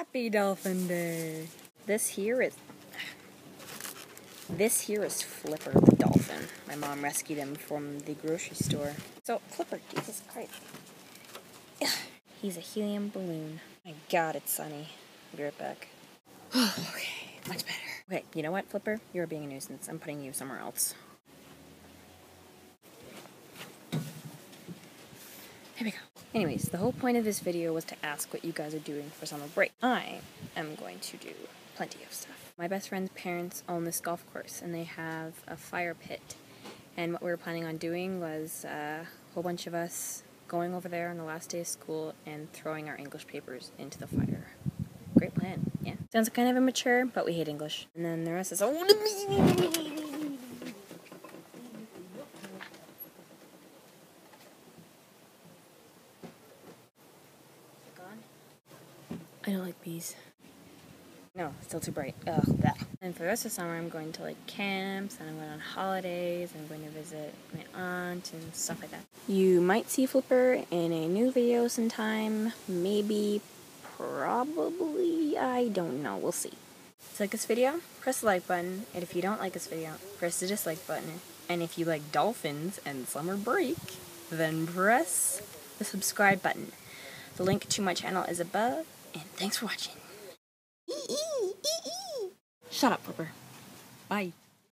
Happy Dolphin Day! This here is. This here is Flipper the dolphin. My mom rescued him from the grocery store. So, Flipper, Jesus Christ. He's a helium balloon. My god, it's sunny. I'll be right back. okay, much better. Okay, you know what, Flipper? You're being a nuisance. I'm putting you somewhere else. Here we go. Anyways, the whole point of this video was to ask what you guys are doing for summer break. I am going to do plenty of stuff. My best friend's parents own this golf course and they have a fire pit. And what we were planning on doing was uh, a whole bunch of us going over there on the last day of school and throwing our English papers into the fire. Great plan, yeah. Sounds kind of immature, but we hate English. And then the rest is, oh, I don't like bees. No, still too bright. Ugh, that. And for the rest of summer, I'm going to like camps and I'm going on holidays. I'm going to visit my aunt and stuff like that. You might see Flipper in a new video sometime. Maybe, probably. I don't know. We'll see. If you like this video, press the like button. And if you don't like this video, press the dislike button. And if you like dolphins and summer break, then press the subscribe button. The link to my channel is above and thanks for watching. Shut up, Flipper. Bye.